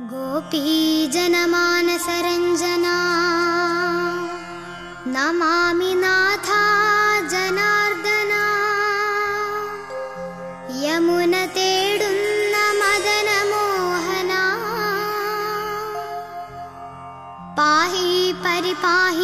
गोपीजनमानसरञ्जना। नमामि नाथा जनार्दना। यमुनतेडुं मदनमोहना पाहि परिपाहि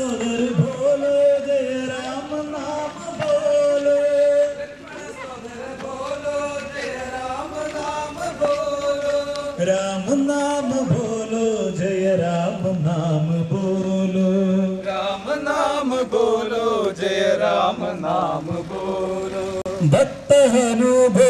सगर बोलो जय राम नाम बोलो। राम नाम बोलो जय राम नाम बोलो। राम नाम बोलो जय राम नाम बोलो। भक्त अनुभव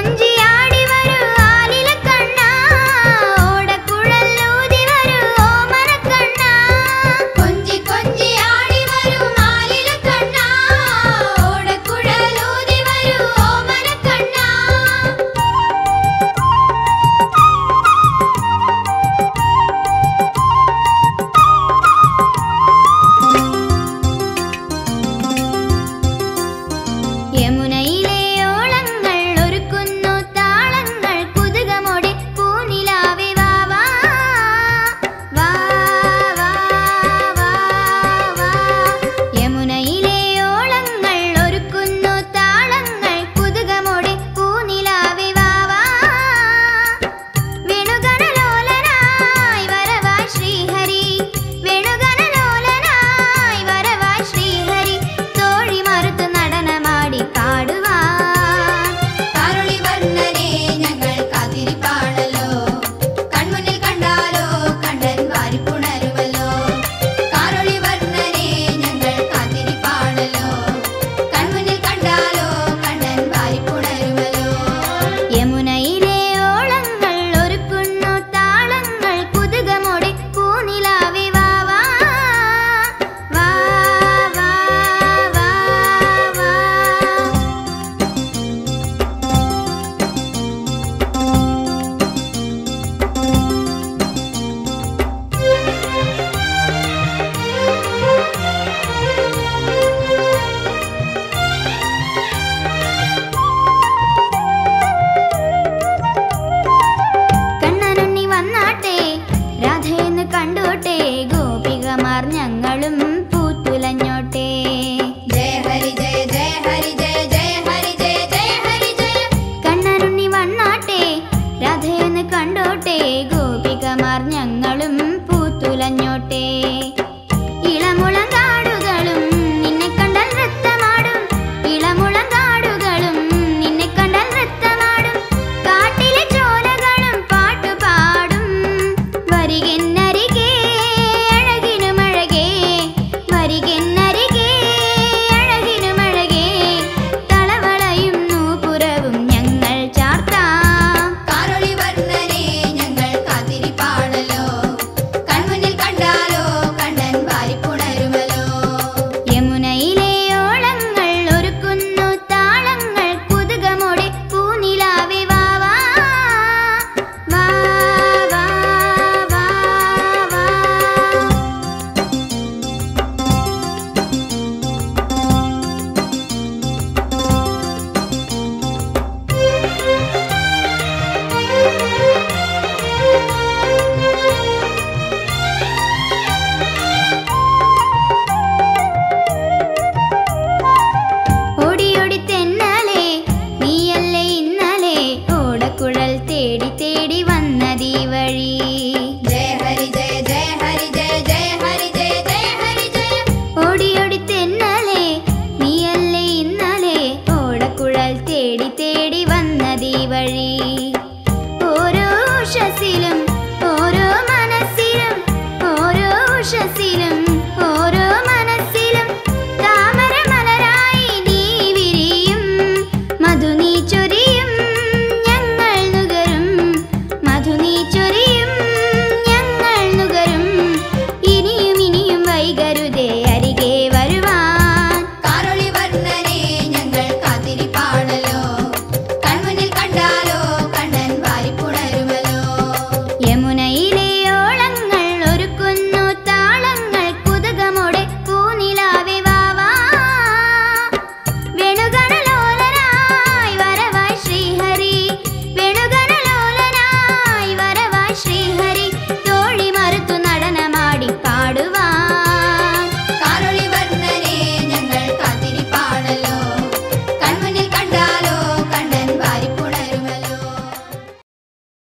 ಸಂಜೆ